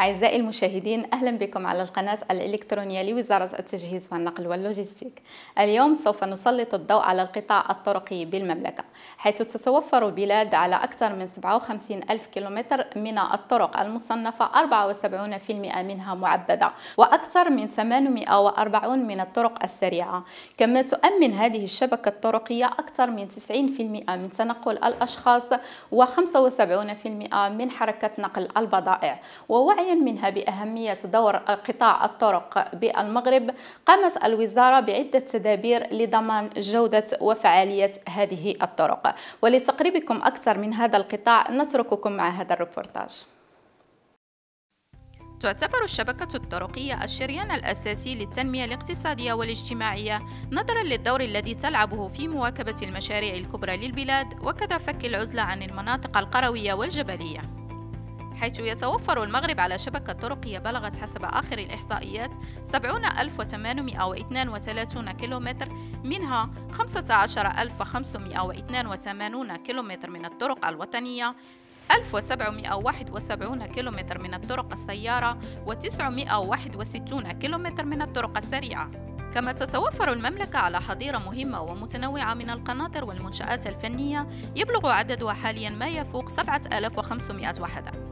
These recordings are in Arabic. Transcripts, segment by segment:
أعزائي المشاهدين أهلا بكم على القناة الإلكترونية لوزارة التجهيز والنقل واللوجستيك. اليوم سوف نسلط الضوء على القطاع الطرقي بالمملكة حيث تتوفر البلاد على أكثر من 57 ألف كيلومتر من الطرق المصنفة 74% منها معبدة وأكثر من 840 من الطرق السريعة. كما تؤمن هذه الشبكة الطرقية أكثر من 90% من تنقل الأشخاص و75% من حركة نقل البضائع. ووعي منها بأهمية دور قطاع الطرق بالمغرب قامت الوزارة بعدة تدابير لضمان جودة وفعالية هذه الطرق. ولتقريبكم أكثر من هذا القطاع نترككم مع هذا الريبورتاج. تعتبر الشبكة الطرقية الشريان الأساسي للتنمية الاقتصادية والاجتماعية نظرا للدور الذي تلعبه في مواكبة المشاريع الكبرى للبلاد وكذا فك العزلة عن المناطق القروية والجبلية. حيث يتوفر المغرب على شبكة طرقية بلغت حسب آخر الإحصائيات 70832 كيلومتر منها 15582 كيلومتر من الطرق الوطنية 1771 كيلومتر من الطرق السيارة و961 كيلومتر من الطرق السريعة. كما تتوفر المملكة على حظيرة مهمة ومتنوعة من القناطر والمنشآت الفنية يبلغ عددها حاليا ما يفوق 7500 وحدة.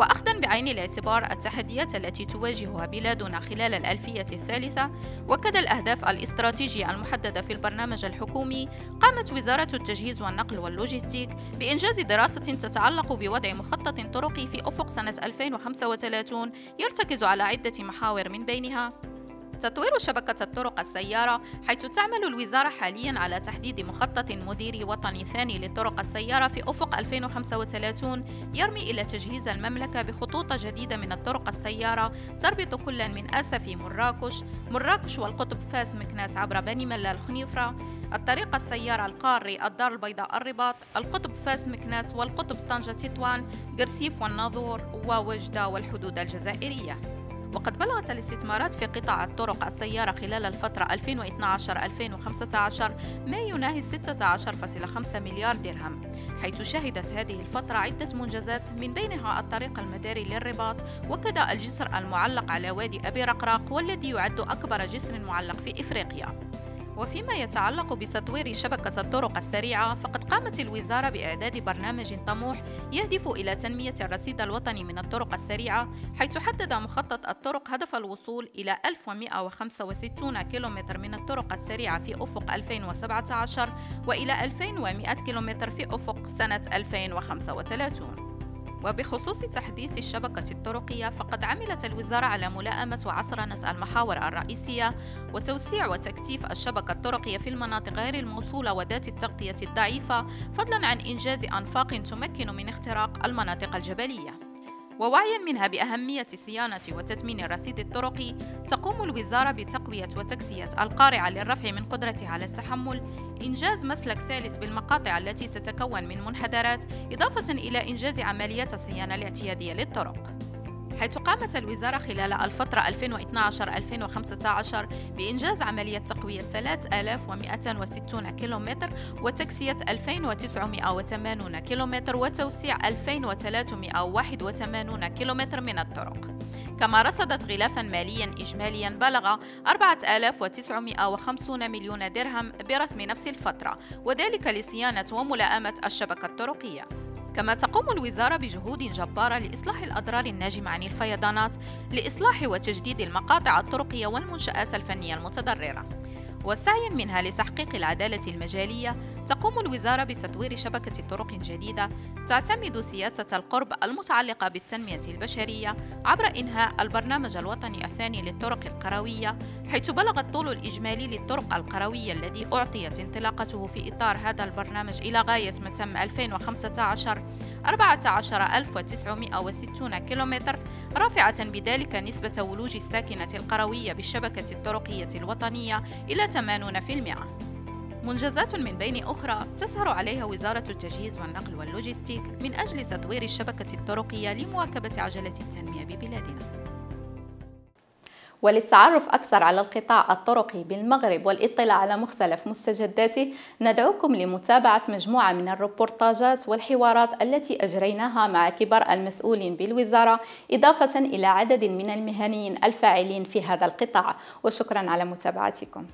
وأخذا بعين الاعتبار التحديات التي تواجهها بلادنا خلال الألفية الثالثة وكذا الأهداف الاستراتيجية المحددة في البرنامج الحكومي قامت وزارة التجهيز والنقل واللوجستيك بإنجاز دراسة تتعلق بوضع مخطط طرقي في أفق سنة 2035 يرتكز على عدة محاور من بينها. تطوير شبكة الطرق السيارة حيث تعمل الوزارة حاليا على تحديد مخطط مديري وطني ثاني للطرق السيارة في أفق 2035 يرمي إلى تجهيز المملكة بخطوط جديدة من الطرق السيارة تربط كل من أسفي مراكش مراكش والقطب فاس مكناس عبر بني ملال خنيفرة الطريق السيارة القاري الدار البيضاء الرباط القطب فاس مكناس والقطب طنجة تطوان قرسيف والناظور ووجدة والحدود الجزائرية. وقد بلغت الاستثمارات في قطاع الطرق السيارة خلال الفترة 2012-2015 ما يناهز 16.5 مليار درهم. حيث شهدت هذه الفترة عدة منجزات من بينها الطريق المداري للرباط وكذا الجسر المعلق على وادي أبي رقراق والذي يعد أكبر جسر معلق في إفريقيا. وفيما يتعلق بتطوير شبكة الطرق السريعة فقد قامت الوزارة بإعداد برنامج طموح يهدف إلى تنمية الرصيد الوطني من الطرق السريعة حيث حدد مخطط الطرق هدف الوصول إلى 1165 كيلومتر من الطرق السريعة في أفق 2017 وإلى 2100 كيلومتر في أفق سنة 2035 وبخصوص تحديث الشبكة الطرقية فقد عملت الوزارة على ملائمة وعصرنة المحاور الرئيسية وتوسيع وتكثيف الشبكة الطرقية في المناطق غير الموصولة وذات التغطية الضعيفة فضلا عن إنجاز أنفاق تمكن من اختراق المناطق الجبلية. ووعيا منها بأهمية صيانة وتثمين الرصيد الطرقي تقوم الوزارة بتقوية وتكسية القارعة للرفع من قدرته على التحمل إنجاز مسلك ثالث بالمقاطع التي تتكون من منحدرات إضافة إلى إنجاز عمليات الصيانة الاعتيادية للطرق. حيث قامت الوزارة خلال الفترة 2012-2015 بإنجاز عملية تقوية 3260 كيلومتر وتكسية 2980 كيلومتر وتوسيع 2381 كيلومتر من الطرق. كما رصدت غلافا ماليا إجماليا بلغ 4950 مليون درهم برسم نفس الفترة وذلك لصيانة وملائمة الشبكة الطرقية. كما تقوم الوزارة بجهود جبارة لإصلاح الأضرار الناجمة عن الفيضانات لإصلاح وتجديد المقاطع الطرقية والمنشآت الفنية المتضررة. وسعيا منها لتحقيق العدالة المجالية تقوم الوزارة بتطوير شبكة طرق جديدة تعتمد سياسة القرب المتعلقة بالتنمية البشرية عبر إنهاء البرنامج الوطني الثاني للطرق القروية حيث بلغ الطول الإجمالي للطرق القروية الذي أعطيت انطلاقته في إطار هذا البرنامج إلى غاية ما تم 2015 14960 كيلومتر رافعة بذلك نسبة ولوج الساكنة القروية بالشبكة الطرقية الوطنية إلى 80%. منجزات من بين أخرى تسهر عليها وزارة التجهيز والنقل واللوجستيك من أجل تطوير الشبكة الطرقية لمواكبة عجلة التنمية ببلادنا. وللتعرف أكثر على القطاع الطرقي بالمغرب والاطلاع على مختلف مستجداته ندعوكم لمتابعة مجموعة من الروبورتاجات والحوارات التي أجريناها مع كبار المسؤولين بالوزارة إضافة إلى عدد من المهنيين الفاعلين في هذا القطاع. وشكرا على متابعتكم.